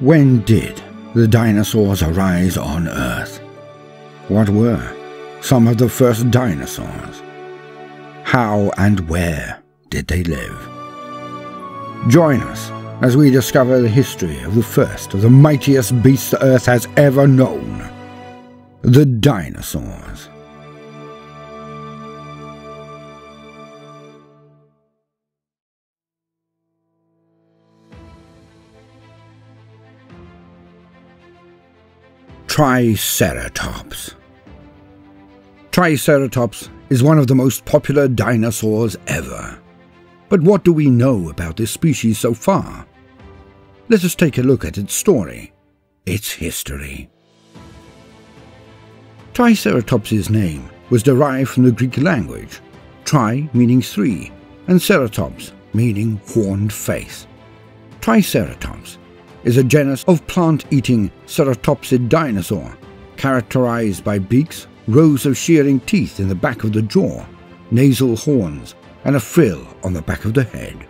When did the dinosaurs arise on Earth? What were some of the first dinosaurs? How and where did they live? Join us as we discover the history of the first of the mightiest beasts the Earth has ever known the dinosaurs. Triceratops. Triceratops is one of the most popular dinosaurs ever. But what do we know about this species so far? Let us take a look at its story, its history. Triceratops' name was derived from the Greek language, tri meaning three, and ceratops meaning horned face. Triceratops is a genus of plant-eating ceratopsid dinosaur, characterized by beaks, rows of shearing teeth in the back of the jaw, nasal horns, and a frill on the back of the head.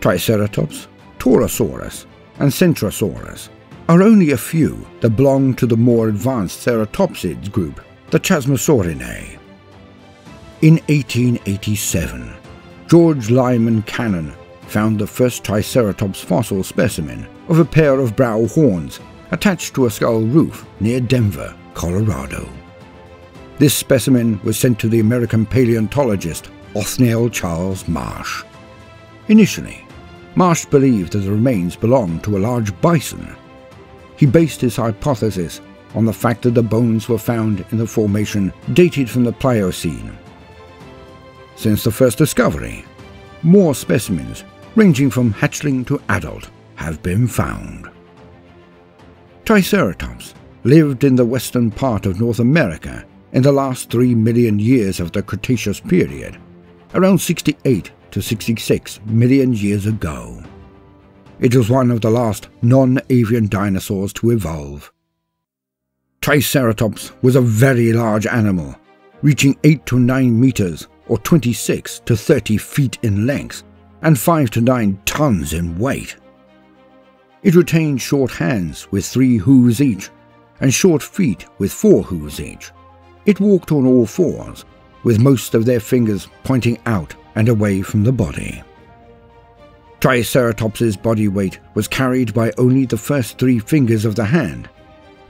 Triceratops, Torosaurus, and Centrosaurus are only a few that belong to the more advanced ceratopsids group, the Chasmosaurinae. In 1887, George Lyman Cannon found the first Triceratops fossil specimen of a pair of brow horns attached to a skull roof near Denver, Colorado. This specimen was sent to the American paleontologist Othniel Charles Marsh. Initially, Marsh believed that the remains belonged to a large bison. He based his hypothesis on the fact that the bones were found in the formation dated from the Pliocene. Since the first discovery, more specimens ranging from hatchling to adult, have been found. Triceratops lived in the western part of North America in the last 3 million years of the Cretaceous period, around 68 to 66 million years ago. It was one of the last non-avian dinosaurs to evolve. Triceratops was a very large animal, reaching 8 to 9 meters or 26 to 30 feet in length and 5 to 9 tons in weight. It retained short hands with three hooves each, and short feet with four hooves each. It walked on all fours, with most of their fingers pointing out and away from the body. Triceratops's body weight was carried by only the first three fingers of the hand,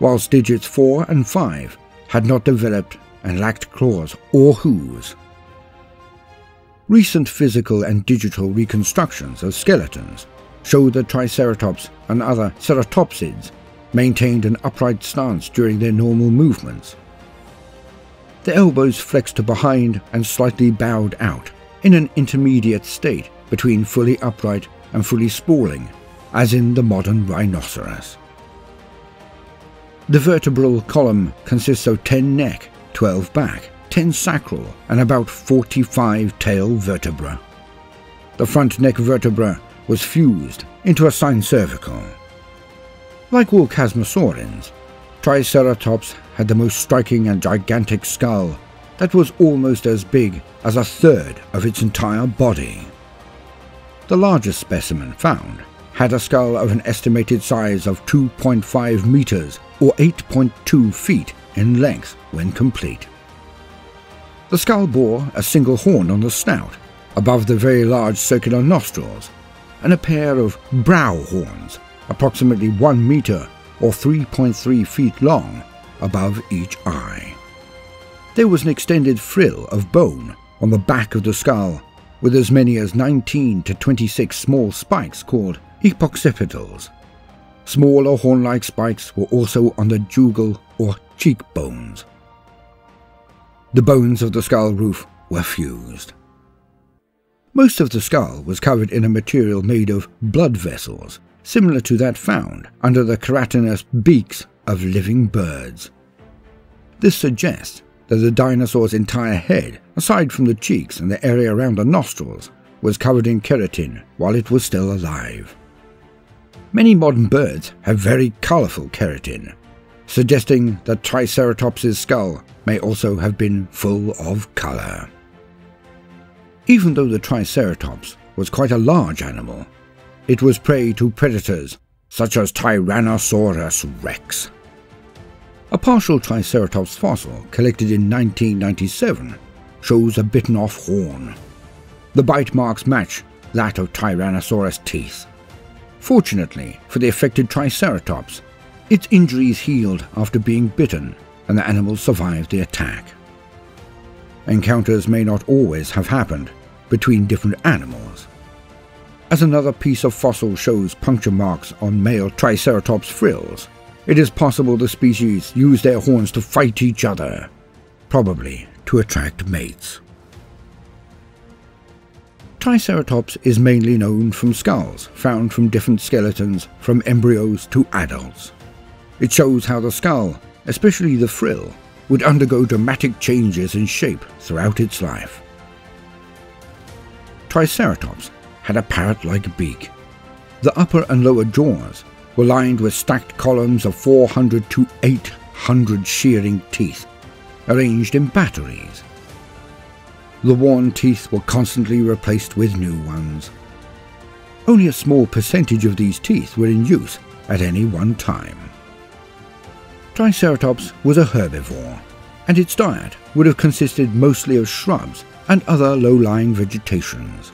whilst digits 4 and 5 had not developed and lacked claws or hooves. Recent physical and digital reconstructions of skeletons show that Triceratops and other ceratopsids maintained an upright stance during their normal movements. The elbows flexed to behind and slightly bowed out, in an intermediate state between fully upright and fully sprawling, as in the modern rhinoceros. The vertebral column consists of 10 neck, 12 back, 10 sacral, and about 45 tail vertebra. The front neck vertebra was fused into a syncervical. Like all chasmosaurians, Triceratops had the most striking and gigantic skull that was almost as big as a third of its entire body. The largest specimen found had a skull of an estimated size of 2.5 meters or 8.2 feet in length when complete. The skull bore a single horn on the snout, above the very large circular nostrils, and a pair of brow horns, approximately 1 meter or 3.3 feet long, above each eye. There was an extended frill of bone on the back of the skull, with as many as 19 to 26 small spikes called epoccipitals. Smaller horn-like spikes were also on the jugal or cheekbones. The bones of the skull roof were fused. Most of the skull was covered in a material made of blood vessels, similar to that found under the keratinous beaks of living birds. This suggests that the dinosaur's entire head, aside from the cheeks and the area around the nostrils, was covered in keratin while it was still alive. Many modern birds have very colourful keratin, suggesting that Triceratops's skull may also have been full of colour. Even though the Triceratops was quite a large animal, it was prey to predators such as Tyrannosaurus rex. A partial Triceratops fossil collected in 1997 shows a bitten off horn. The bite marks match that of Tyrannosaurus teeth. Fortunately for the affected Triceratops, its injuries healed after being bitten and the animal survived the attack. Encounters may not always have happened between different animals. As another piece of fossil shows puncture marks on male Triceratops frills, it is possible the species use their horns to fight each other, probably to attract mates. Triceratops is mainly known from skulls found from different skeletons from embryos to adults. It shows how the skull, especially the frill, would undergo dramatic changes in shape throughout its life. Triceratops had a parrot-like beak. The upper and lower jaws were lined with stacked columns of 400 to 800 shearing teeth, arranged in batteries. The worn teeth were constantly replaced with new ones. Only a small percentage of these teeth were in use at any one time. Triceratops was a herbivore, and its diet would have consisted mostly of shrubs and other low-lying vegetations.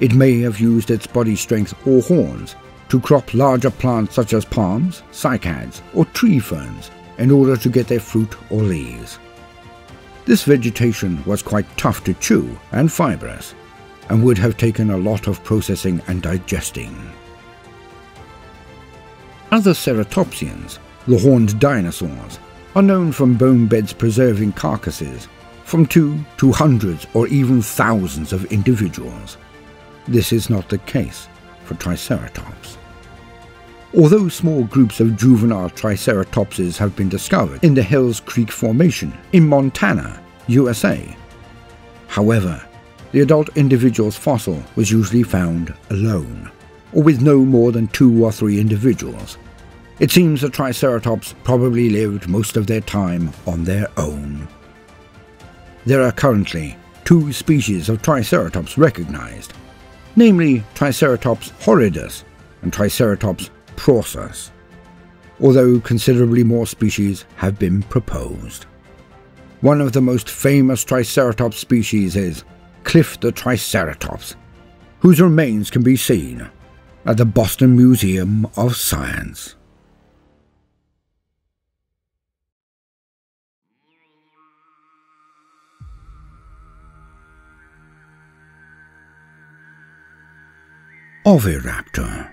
It may have used its body strength or horns to crop larger plants such as palms, cycads, or tree ferns in order to get their fruit or leaves. This vegetation was quite tough to chew and fibrous, and would have taken a lot of processing and digesting. Other ceratopsians, the horned dinosaurs, are known from bone beds preserving carcasses from two to hundreds or even thousands of individuals. This is not the case for Triceratops. Although small groups of juvenile Triceratopses have been discovered in the Hells Creek Formation in Montana, USA. However, the adult individual's fossil was usually found alone, or with no more than two or three individuals. It seems the Triceratops probably lived most of their time on their own. There are currently two species of Triceratops recognized, namely Triceratops horridus and Triceratops prorsus, although considerably more species have been proposed. One of the most famous Triceratops species is Cliff the Triceratops, whose remains can be seen at the Boston Museum of Science. Oviraptor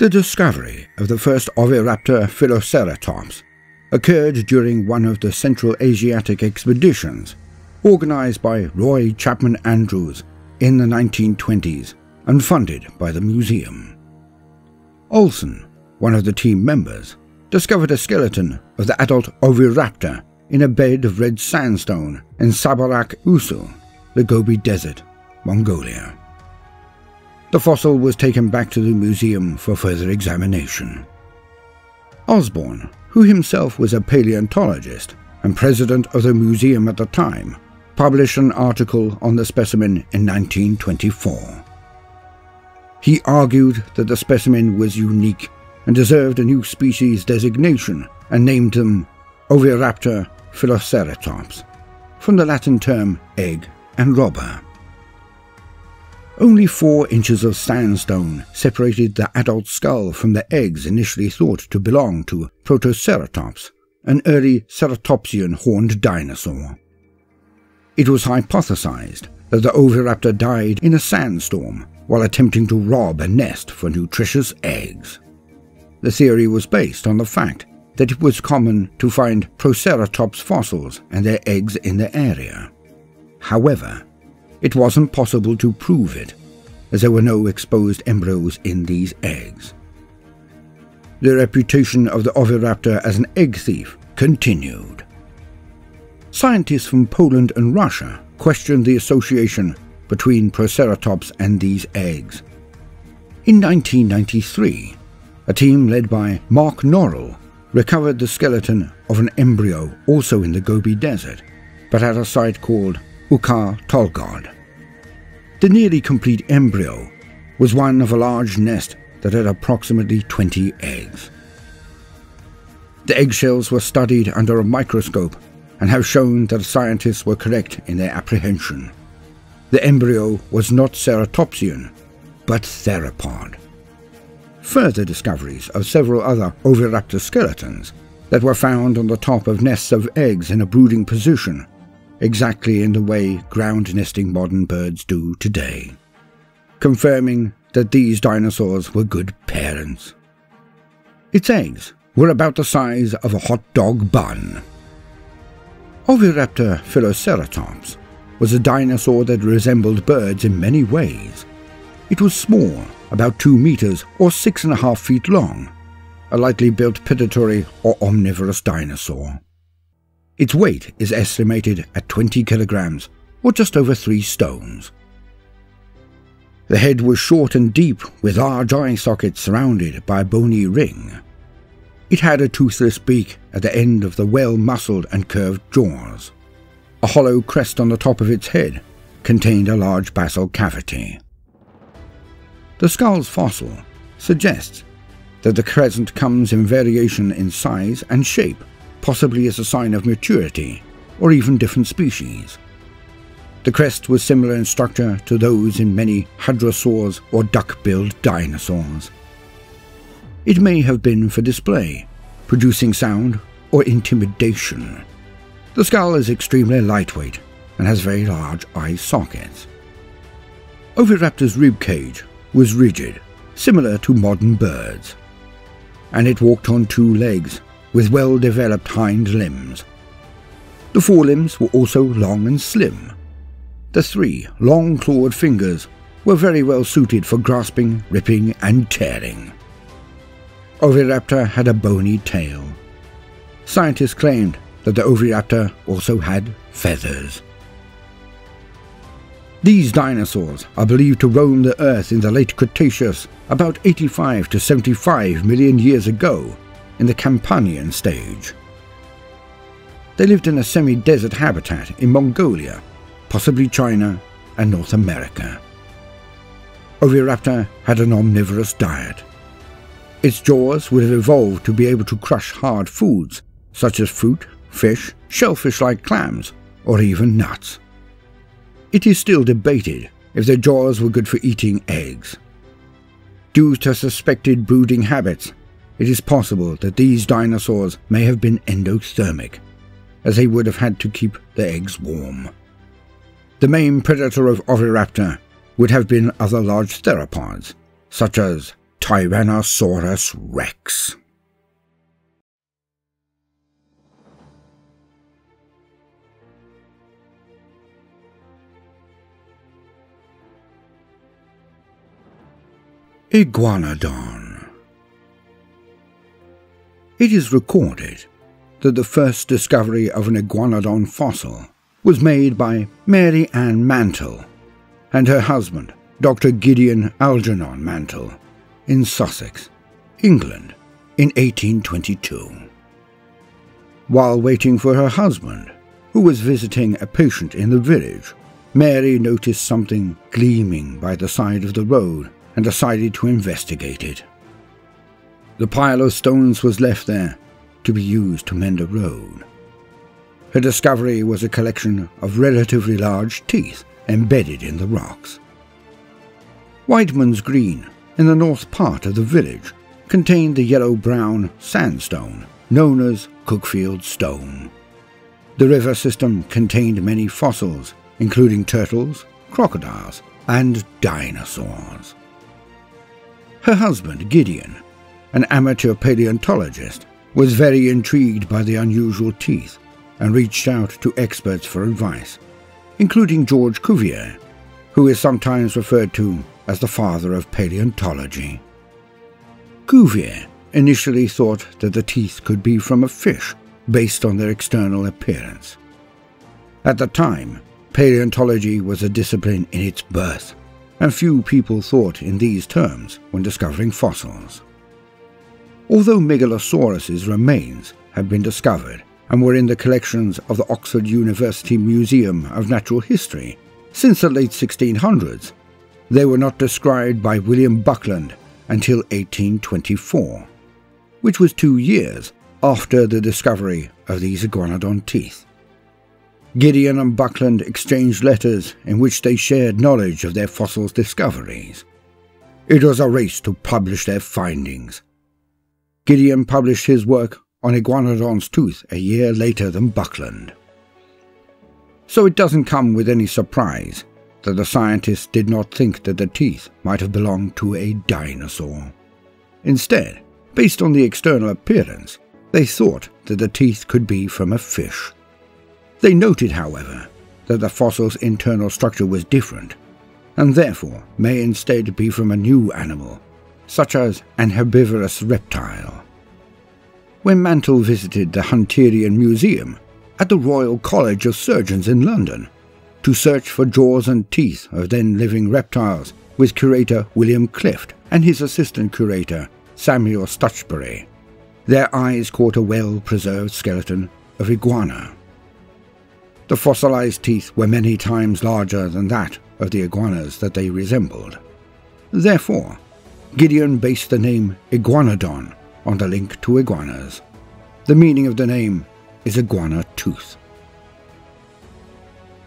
The discovery of the first Oviraptor Philoceratops occurred during one of the Central Asiatic expeditions organized by Roy Chapman Andrews in the 1920s and funded by the museum. Olsen, one of the team members, discovered a skeleton of the adult Oviraptor in a bed of red sandstone in Sabarak Usul, the Gobi Desert, Mongolia. The fossil was taken back to the museum for further examination. Osborn, who himself was a paleontologist and president of the museum at the time, published an article on the specimen in 1924. He argued that the specimen was unique and deserved a new species designation and named them Oviraptor philoceratops, from the Latin term egg and robber. Only four inches of sandstone separated the adult skull from the eggs initially thought to belong to Protoceratops, an early ceratopsian horned dinosaur. It was hypothesized that the oviraptor died in a sandstorm while attempting to rob a nest for nutritious eggs. The theory was based on the fact that it was common to find Proceratops fossils and their eggs in the area. However, it wasn't possible to prove it, as there were no exposed embryos in these eggs. The reputation of the oviraptor as an egg thief continued. Scientists from Poland and Russia questioned the association between Proceratops and these eggs. In 1993, a team led by Mark Norell recovered the skeleton of an embryo also in the Gobi Desert, but at a site called Ukhaa Tolgod. The nearly complete embryo was one of a large nest that had approximately 20 eggs. The eggshells were studied under a microscope and have shown that scientists were correct in their apprehension. The embryo was not ceratopsian, but theropod. Further discoveries of several other oviraptor skeletons that were found on the top of nests of eggs in a brooding position, exactly in the way ground nesting modern birds do today, confirming that these dinosaurs were good parents. Its eggs were about the size of a hot dog bun. Oviraptor philoceratops was a dinosaur that resembled birds in many ways. It was small, about two meters or six and a half feet long, a lightly built predatory or omnivorous dinosaur. Its weight is estimated at 20 kilograms, or just over three stones. The head was short and deep, with large eye sockets surrounded by a bony ring. It had a toothless beak at the end of the well-muscled and curved jaws. A hollow crest on the top of its head contained a large basal cavity. The skull's fossil suggests that the crescent comes in variation in size and shape, possibly as a sign of maturity, or even different species. The crest was similar in structure to those in many hadrosaurs or duck-billed dinosaurs. It may have been for display, producing sound or intimidation. The skull is extremely lightweight and has very large eye sockets. Oviraptor's rib cage was rigid, similar to modern birds, and it walked on two legs with well-developed hind limbs. The forelimbs were also long and slim. The three long-clawed fingers were very well suited for grasping, ripping, and tearing. Oviraptor had a bony tail. Scientists claimed that the Oviraptor also had feathers. These dinosaurs are believed to roam the Earth in the late Cretaceous about 85 to 75 million years ago in the Campanian stage. They lived in a semi-desert habitat in Mongolia, possibly China and North America. Oviraptor had an omnivorous diet. Its jaws would have evolved to be able to crush hard foods such as fruit, fish, shellfish like clams, or even nuts. It is still debated if their jaws were good for eating eggs. Due to suspected brooding habits, it is possible that these dinosaurs may have been endothermic, as they would have had to keep their eggs warm. The main predator of Oviraptor would have been other large theropods, such as Tyrannosaurus rex. Iguanodon It is recorded that the first discovery of an iguanodon fossil was made by Mary Ann Mantell and her husband, Dr. Gideon Algernon Mantell, in Sussex, England, in 1822. While waiting for her husband, who was visiting a patient in the village, Mary noticed something gleaming by the side of the road and decided to investigate it. The pile of stones was left there to be used to mend a road. Her discovery was a collection of relatively large teeth embedded in the rocks. Whiteman's Green in the north part of the village contained the yellow-brown sandstone known as Cuckfield Stone. The river system contained many fossils, including turtles, crocodiles, and dinosaurs. Her husband, Gideon, an amateur paleontologist, was very intrigued by the unusual teeth and reached out to experts for advice, including George Cuvier, who is sometimes referred to as the father of paleontology. Cuvier initially thought that the teeth could be from a fish based on their external appearance. At the time, paleontology was a discipline in its birth, and few people thought in these terms when discovering fossils. Although Megalosaurus's remains had been discovered and were in the collections of the Oxford University Museum of Natural History since the late 1600s, they were not described by William Buckland until 1824, which was two years after the discovery of these iguanodon teeth. Gideon and Buckland exchanged letters in which they shared knowledge of their fossils' discoveries. It was a race to publish their findings. Gideon published his work on Iguanodon's tooth a year later than Buckland. So it doesn't come with any surprise that the scientists did not think that the teeth might have belonged to a dinosaur. Instead, based on the external appearance, they thought that the teeth could be from a fish. They noted, however, that the fossil's internal structure was different, and therefore may instead be from a new animal, such as an herbivorous reptile. When Mantell visited the Hunterian Museum at the Royal College of Surgeons in London to search for jaws and teeth of then living reptiles with curator William Clift and his assistant curator Samuel Stutchbury, their eyes caught a well preserved skeleton of iguana. The fossilized teeth were many times larger than that of the iguanas that they resembled. Therefore, Gideon based the name Iguanodon on the link to iguanas. The meaning of the name is iguana tooth.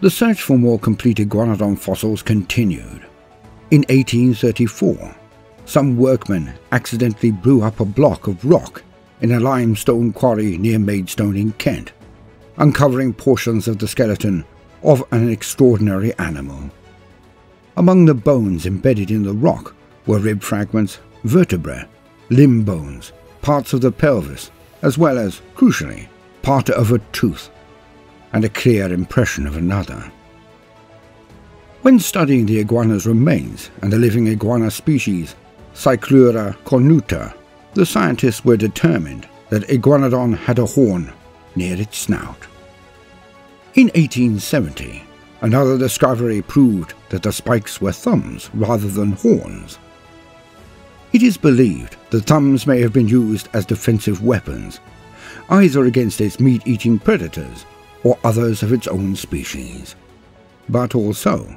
The search for more complete iguanodon fossils continued. In 1834, some workmen accidentally blew up a block of rock in a limestone quarry near Maidstone in Kent uncovering portions of the skeleton of an extraordinary animal. Among the bones embedded in the rock were rib fragments, vertebrae, limb bones, parts of the pelvis, as well as, crucially, part of a tooth, and a clear impression of another. When studying the iguana's remains and the living iguana species, Cyclura cornuta, the scientists were determined that Iguanodon had a horn near its snout. In 1870, another discovery proved that the spikes were thumbs rather than horns. It is believed the thumbs may have been used as defensive weapons, either against its meat-eating predators or others of its own species, but also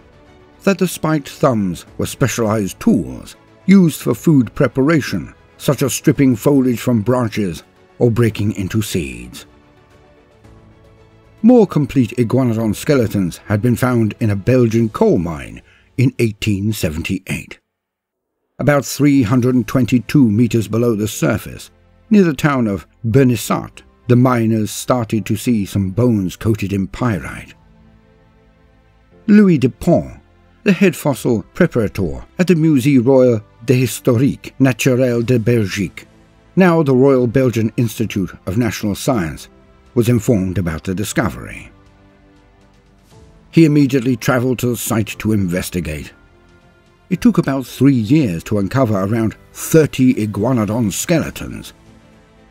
that the spiked thumbs were specialized tools used for food preparation, such as stripping foliage from branches or breaking into seeds. More complete iguanodon skeletons had been found in a Belgian coal mine in 1878. About 322 meters below the surface, near the town of Bernissart, the miners started to see some bones coated in pyrite. Louis Dupont, the head fossil preparator at the Musée Royal d'Historique Naturelle de Belgique, now the Royal Belgian Institute of National Science, was informed about the discovery. He immediately travelled to the site to investigate. It took about three years to uncover around 30 iguanodon skeletons,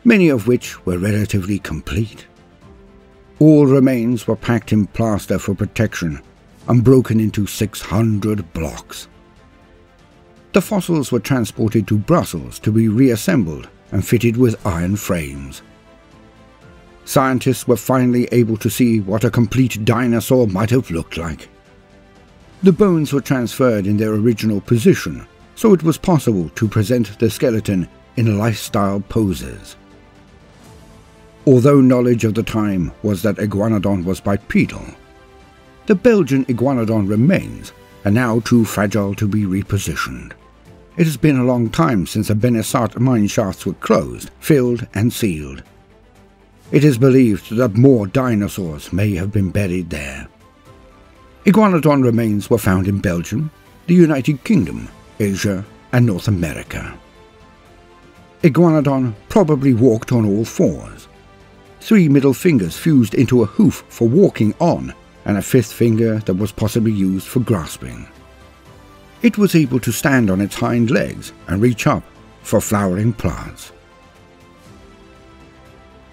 many of which were relatively complete. All remains were packed in plaster for protection and broken into 600 blocks. The fossils were transported to Brussels to be reassembled and fitted with iron frames scientists were finally able to see what a complete dinosaur might have looked like. The bones were transferred in their original position, so it was possible to present the skeleton in lifestyle poses. Although knowledge of the time was that Iguanodon was bipedal, the Belgian Iguanodon remains are now too fragile to be repositioned. It has been a long time since the Bernissart mine shafts were closed, filled and sealed, it is believed that more dinosaurs may have been buried there. Iguanodon remains were found in Belgium, the United Kingdom, Asia, and North America. Iguanodon probably walked on all fours. Three middle fingers fused into a hoof for walking on, and a fifth finger that was possibly used for grasping. It was able to stand on its hind legs and reach up for flowering plants.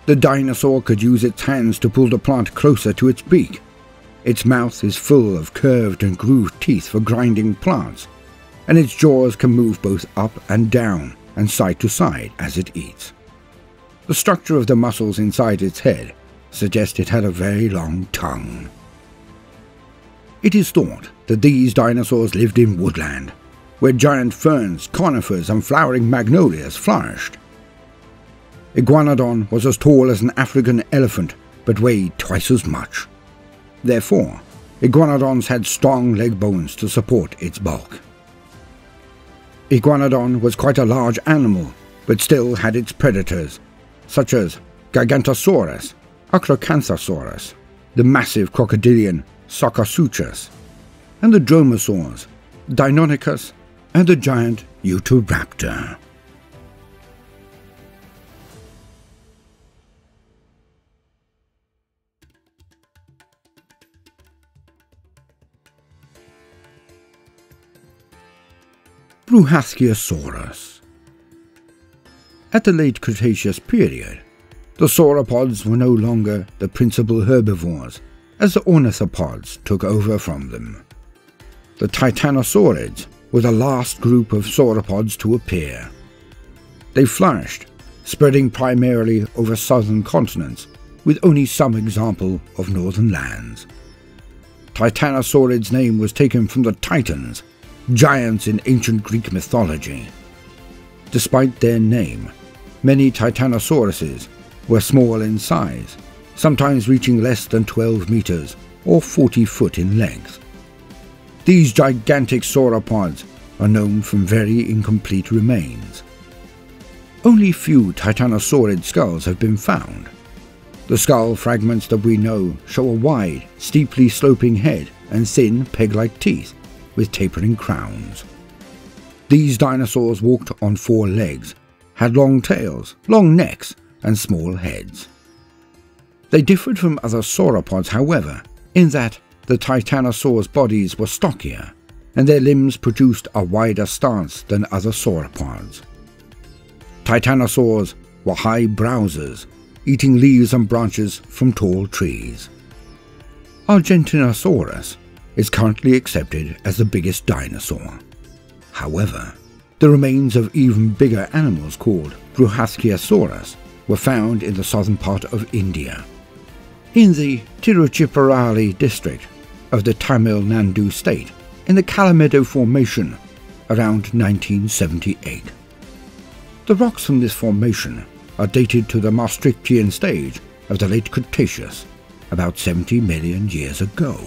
The dinosaur could use its hands to pull the plant closer to its beak. Its mouth is full of curved and grooved teeth for grinding plants, and its jaws can move both up and down and side to side as it eats. The structure of the muscles inside its head suggests it had a very long tongue. It is thought that these dinosaurs lived in woodland, where giant ferns, conifers, and flowering magnolias flourished. Iguanodon was as tall as an African elephant, but weighed twice as much. Therefore, Iguanodons had strong leg bones to support its bulk. Iguanodon was quite a large animal, but still had its predators, such as Gigantosaurus, Acrocanthosaurus, the massive crocodilian Sarcosuchus, and the dromaeosaurs, Deinonychus, and the giant Utahraptor. Bruhathkayosaurus At the late Cretaceous period, the sauropods were no longer the principal herbivores, as the ornithopods took over from them. The titanosaurids were the last group of sauropods to appear. They flourished, spreading primarily over southern continents, with only some example of northern lands. Titanosaurids' name was taken from the Titans, giants in ancient Greek mythology. Despite their name, many Titanosauruses were small in size, sometimes reaching less than 12 meters or 40 foot in length. These gigantic sauropods are known from very incomplete remains. Only few titanosaurid skulls have been found. The skull fragments that we know show a wide, steeply sloping head and thin, peg-like teeth with tapering crowns. These dinosaurs walked on four legs, had long tails, long necks, and small heads. They differed from other sauropods, however, in that the titanosaurs' bodies were stockier, and their limbs produced a wider stance than other sauropods. Titanosaurs were high browsers, eating leaves and branches from tall trees. Argentinosaurus is currently accepted as the biggest dinosaur. However, the remains of even bigger animals called Bruhathkayosaurus were found in the southern part of India. In the Tiruchirappalli district of the Tamil Nadu state, in the Kallamedu Formation, around 1978. The rocks from this formation are dated to the Maastrichtian stage of the late Cretaceous, about 70 million years ago.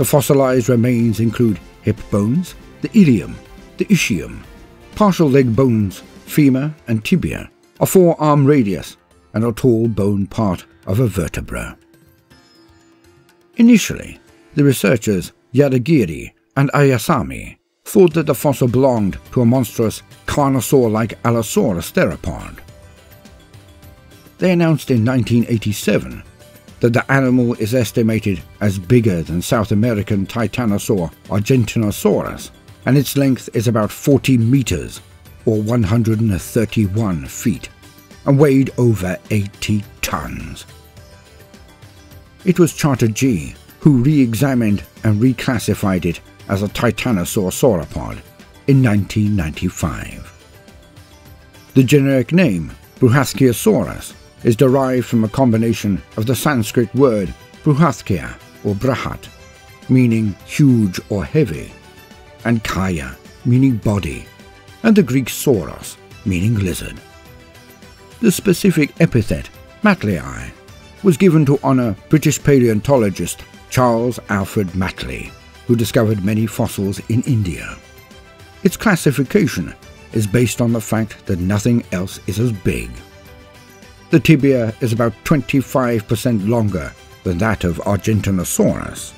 The fossilized remains include hip bones, the ilium, the ischium, partial leg bones, femur and tibia, a forearm radius, and a tall bone part of a vertebra. Initially, the researchers Yadagiri and Ayyasami thought that the fossil belonged to a monstrous carnosaur-like Allosaurus theropod. They announced in 1987 that the animal is estimated as bigger than South American Titanosaur argentinosaurus, and its length is about 40 meters or 131 feet, and weighed over 80 tons. It was Chatterjee who re examined and reclassified it as a Titanosaur sauropod in 1995. The generic name, Bruhathkayosaurus, is derived from a combination of the Sanskrit word Bruhaskia or Brahat, meaning huge or heavy, and Kaya, meaning body, and the Greek sauros, meaning lizard. The specific epithet, Matleyi, was given to honour British paleontologist Charles Alfred Matley, who discovered many fossils in India. Its classification is based on the fact that nothing else is as big. The tibia is about 25% longer than that of Argentinosaurus.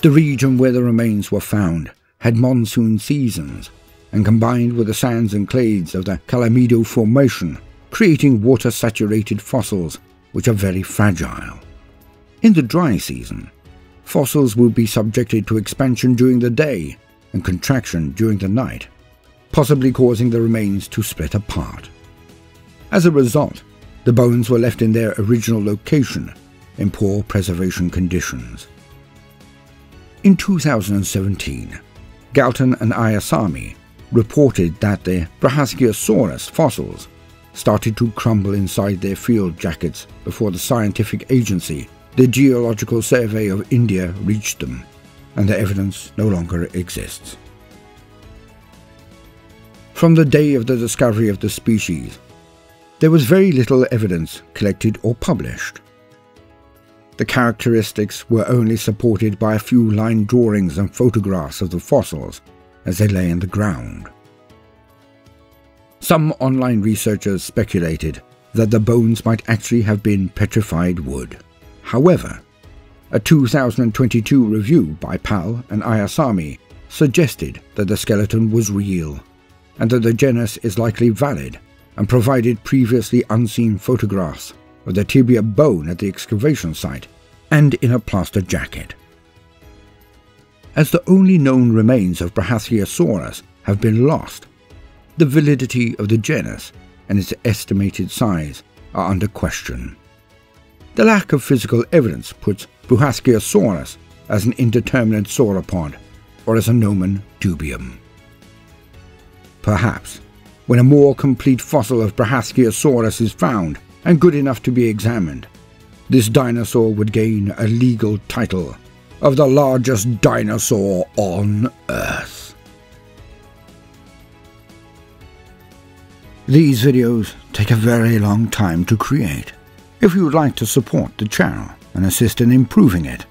The region where the remains were found had monsoon seasons and combined with the sands and clays of the Kallamedu Formation, creating water-saturated fossils which are very fragile. In the dry season, fossils will be subjected to expansion during the day and contraction during the night, possibly causing the remains to split apart. As a result, the bones were left in their original location in poor preservation conditions. In 2017, Galton and Ayyasami reported that the Bruhathkayosaurus fossils started to crumble inside their field jackets before the scientific agency, the Geological Survey of India, reached them, and the evidence no longer exists. From the day of the discovery of the species, there was very little evidence collected or published. The characteristics were only supported by a few line drawings and photographs of the fossils as they lay in the ground. Some online researchers speculated that the bones might actually have been petrified wood. However, a 2022 review by Pal and Ayyasami suggested that the skeleton was real and that the genus is likely valid and provided previously unseen photographs of the tibia bone at the excavation site and in a plaster jacket. As the only known remains of Bruhathkayosaurus have been lost, the validity of the genus and its estimated size are under question. The lack of physical evidence puts Bruhathkayosaurus as an indeterminate sauropod or as a nomen dubium. Perhaps, when a more complete fossil of Bruhathkayosaurus is found and good enough to be examined, this dinosaur would gain a legal title of the largest dinosaur on Earth. These videos take a very long time to create. If you would like to support the channel and assist in improving it,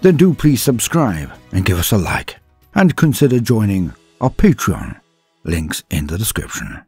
then do please subscribe and give us a like, and consider joining our Patreon, links in the description.